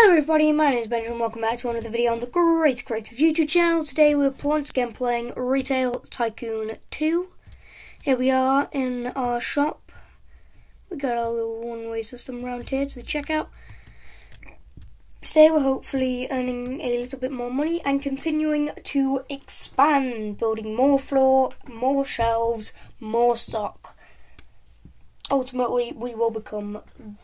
Hello everybody, my name is Benjamin, welcome back to another video on the Greater Creative YouTube channel. Today we're once again playing Retail Tycoon 2. Here we are in our shop. We got our little one-way system around here to the checkout. Today we're hopefully earning a little bit more money and continuing to expand, building more floor, more shelves, more stock. Ultimately, we will become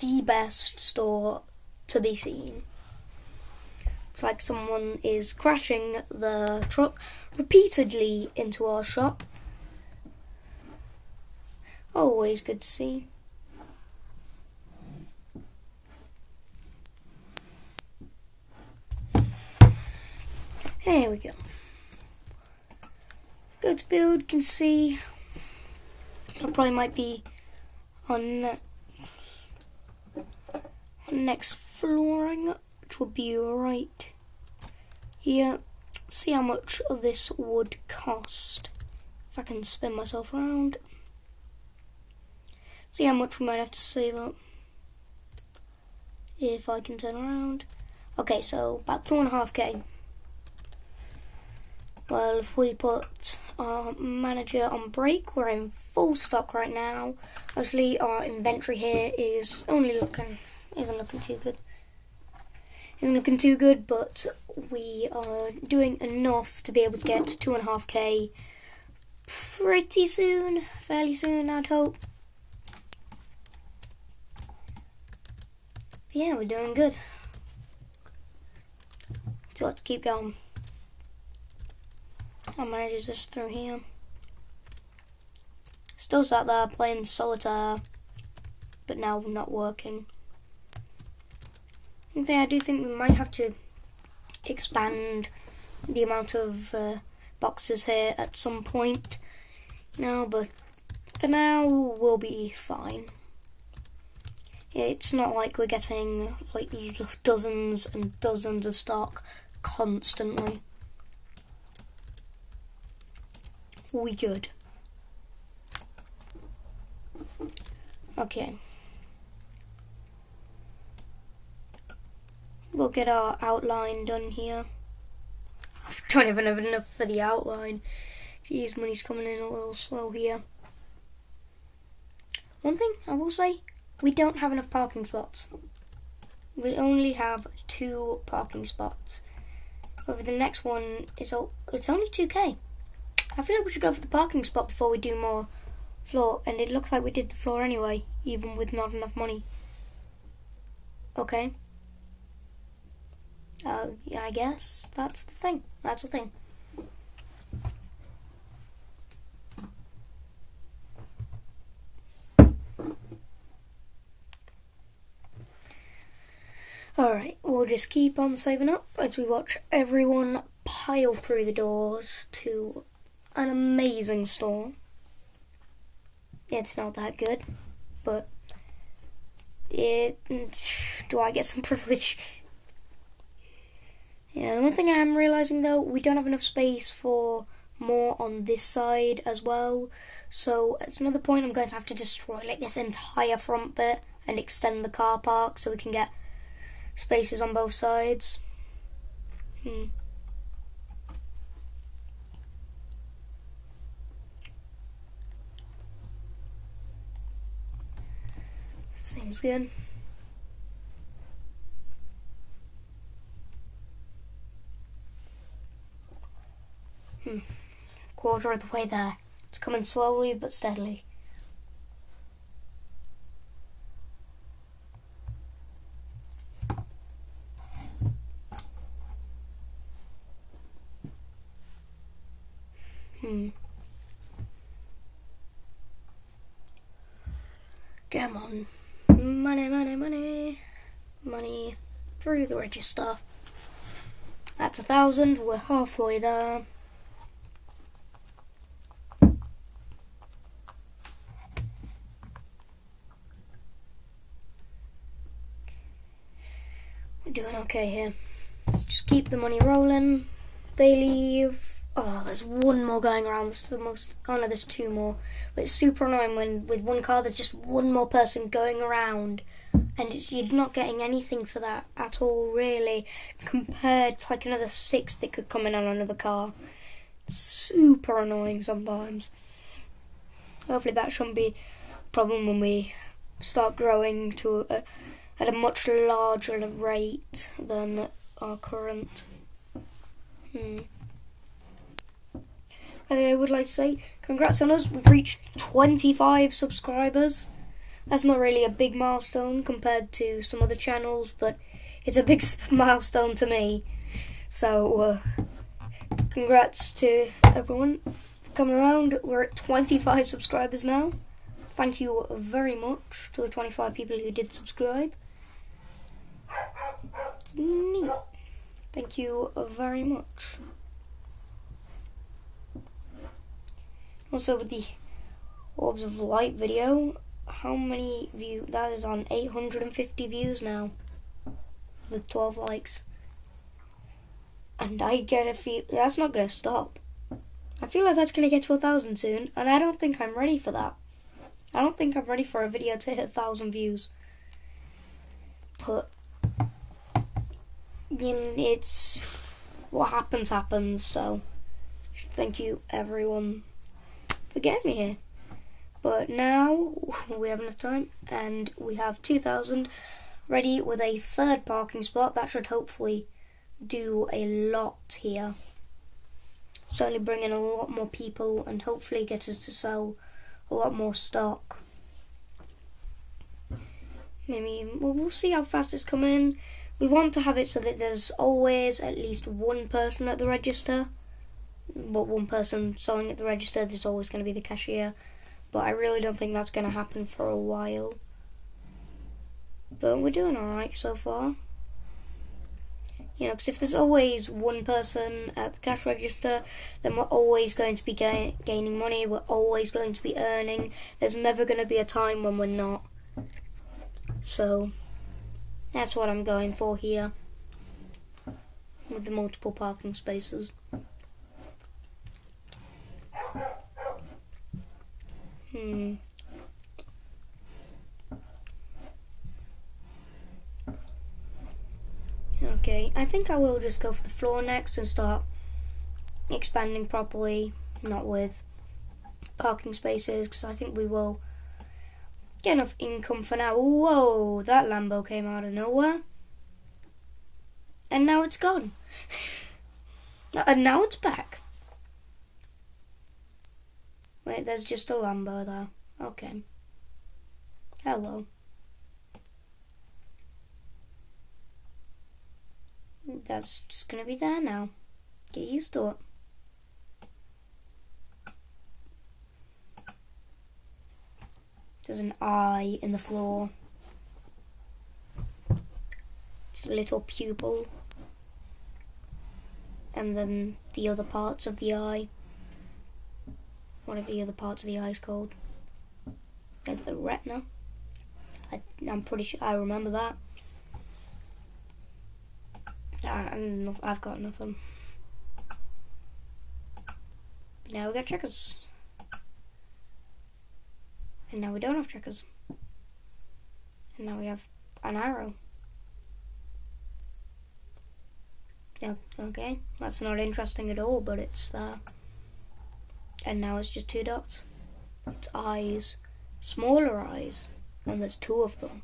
the best store to be seen. It's like someone is crashing the truck repeatedly into our shop. Always good to see. There we go. Go to build, can see I probably might be on next flooring, which would be right here. See how much this would cost. If I can spin myself around. See how much we might have to save up. If I can turn around. Okay, so about two and a half K. Well, if we put our manager on break, we're in full stock right now. Obviously, our inventory here is only looking isn't looking too good. Isn't looking too good, but we are doing enough to be able to get two and a half k pretty soon, fairly soon, I'd hope. yeah, we're doing good. So let's keep going. Our manager's this through here. Still sat there playing solitaire, but now not working. One thing I do think we might have to expand the amount of uh, boxes here at some point now, but for now we'll be fine. It's not like we're getting like dozens and dozens of stock constantly. We good. Okay. We'll get our outline done here. I don't even have enough for the outline. Jeez, money's coming in a little slow here. One thing I will say, we don't have enough parking spots. We only have two parking spots. Over the next one is it's only 2k. I feel like we should go for the parking spot before we do more floor, and it looks like we did the floor anyway, even with not enough money. Okay. Uh, yeah, I guess that's the thing. That's the thing. Alright, we'll just keep on saving up as we watch everyone pile through the doors to an amazing store. It's not that good, but it. Do I get some privilege? Yeah, the one thing I am realizing though, we don't have enough space for more on this side as well. So at another point, I'm going to have to destroy like this entire front bit and extend the car park so we can get spaces on both sides. Hmm. Seems good. Hmm. Quarter of the way there. It's coming slowly but steadily. Hmm. Come on. Money, money, money. Money through the register. That's a thousand. We're halfway there. Doing okay here. Let's just keep the money rolling. They leave. Oh, there's one more going around. That's the most. Oh no, there's two more. But it's super annoying when with one car there's just one more person going around and you're not getting anything for that at all, really, compared to like another six that could come in on another car. Super annoying sometimes. Hopefully, that shouldn't be a problem when we start growing to at a much larger rate than our current. Hmm. I would like to say congrats on us. We've reached 25 subscribers that's not really a big milestone compared to some other channels, but it's a big milestone to me. So, uh, congrats to everyone coming around. We're at 25 subscribers now. Thank you very much to the 25 people who did subscribe. It's neat. Thank you very much. Also, with the Orbs of Light video, how many views? That is on 850 views now, with 12 likes. And I get a feel that's not gonna stop. I feel like that's gonna get to a thousand soon, and I don't think I'm ready for that. I don't think I'm ready for a video to hit a thousand views. But know, it's what happens happens. So thank you everyone for getting me here. But now we have enough time and we have 2,000 ready with a third parking spot. That should hopefully do a lot here. Certainly bring in a lot more people and hopefully get us to sell a lot more stock. Maybe well, we'll see how fast it's coming. We want to have it so that there's always at least one person at the register. But one person selling at the register, there's always going to be the cashier but I really don't think that's going to happen for a while. But we're doing alright so far. You know, because if there's always one person at the cash register, then we're always going to be ga gaining money, we're always going to be earning. There's never going to be a time when we're not. So, that's what I'm going for here with the multiple parking spaces. Hmm. Okay, I think I will just go for the floor next and start expanding properly, not with parking spaces, because I think we will enough income for now. Whoa, that Lambo came out of nowhere. And now it's gone. and now it's back. Wait, there's just a Lambo there. Okay. Hello. That's just gonna be there now. Get used to it. There's an eye in the floor. It's a little pupil. And then the other parts of the eye one of the other parts of the eye is called. There's the retina. I, am pretty sure I remember that. I've got nothing. Now we got triggers. And now we don't have triggers. And now we have an arrow. Okay, that's not interesting at all, but it's there and now it's just two dots. It's eyes, smaller eyes, and there's two of them.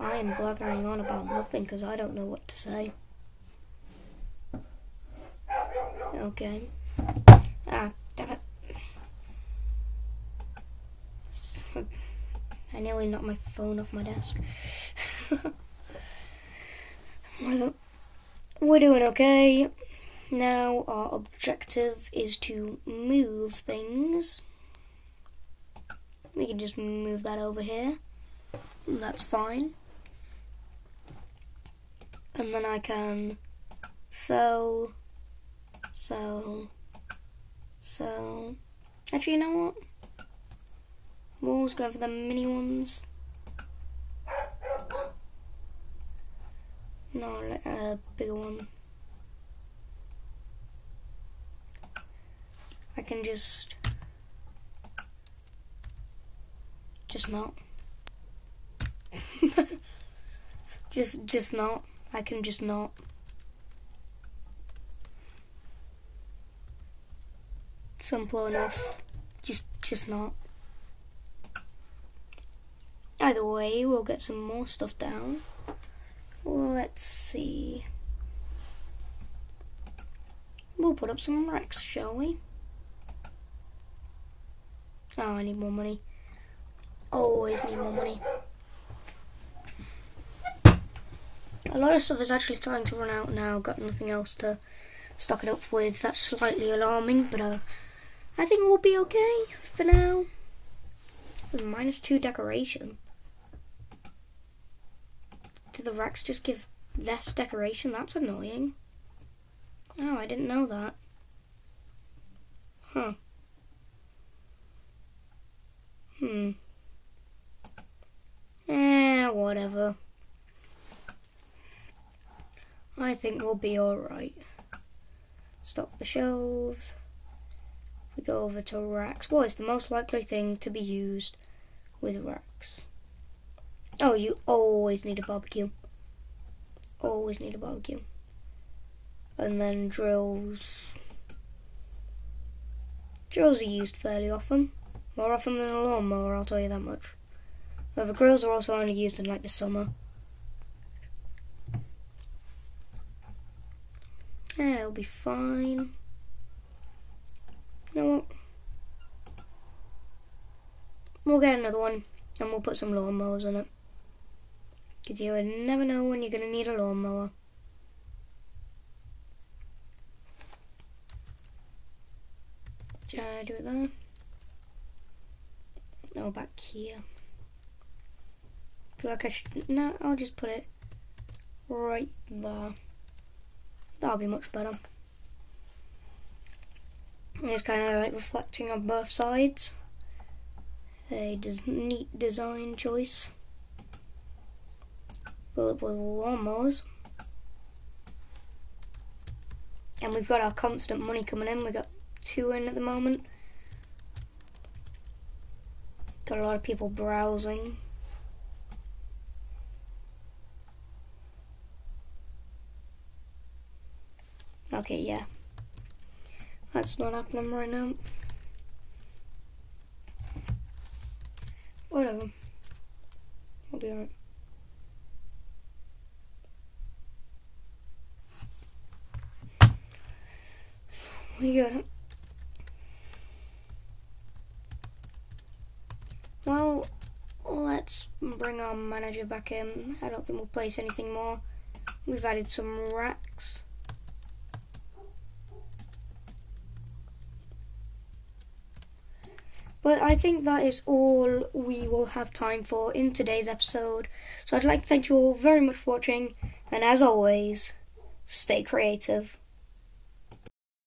I am blathering on about nothing because I don't know what to say. Okay. I nearly knocked my phone off my desk. We're doing okay. Now our objective is to move things. We can just move that over here. That's fine. And then I can sell, sell, sell. Actually, you know what? We'll always go for the mini ones. No, a bigger one. I can just just not just, just not. I can just not. Simple enough. Just, just not. Either way, we'll get some more stuff down. Let's see. We'll put up some racks, shall we? Oh, I need more money. Always need more money. A lot of stuff is actually starting to run out now. Got nothing else to stock it up with. That's slightly alarming, but uh, I think we'll be okay for now. This is minus two decoration. Do the racks just give less decoration? That's annoying. Oh, I didn't know that. Huh. Hmm. Eh, whatever. I think we'll be alright. Stop the shelves. We go over to racks. What is the most likely thing to be used with racks? Oh, you always need a barbecue. Always need a barbecue. And then drills. Drills are used fairly often. More often than a lawnmower, I'll tell you that much. However, grills are also only used in like the summer. Yeah, it'll be fine. You know what? We'll get another one and we'll put some lawnmowers in it. Because you would never know when you're going to need a lawnmower. Should I do it there? No, back here. I feel like I should. No, I'll just put it right there. That'll be much better. It's kind of like reflecting on both sides. A neat design choice. Fill it with lawnmowers. And we've got our constant money coming in. We've got two in at the moment. Got a lot of people browsing. Okay, yeah. That's not happening right now. Whatever. I'll be alright. We got it. Well, let's bring our manager back in. I don't think we'll place anything more. We've added some racks. But I think that is all we will have time for in today's episode. So I'd like to thank you all very much for watching, and as always, stay creative.